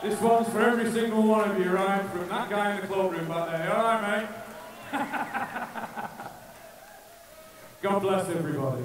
This one's for every single one of you, right? From that guy in the cloakroom back there. All right, mate? God bless everybody.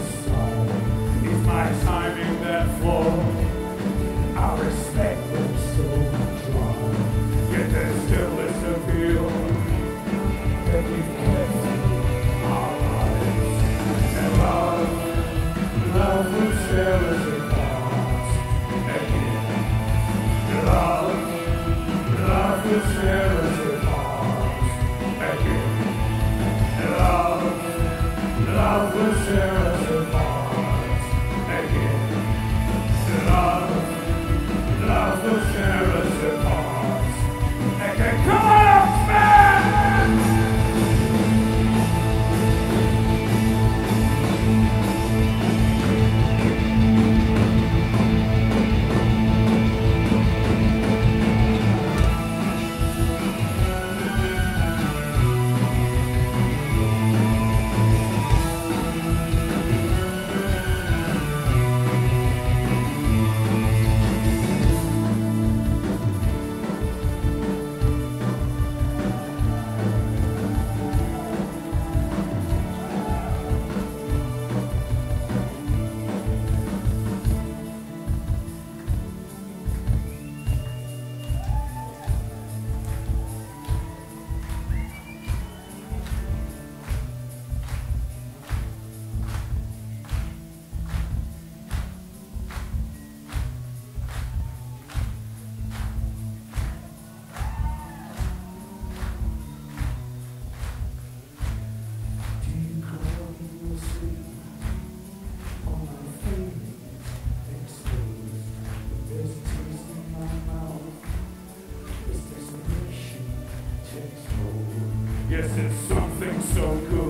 This is something so good.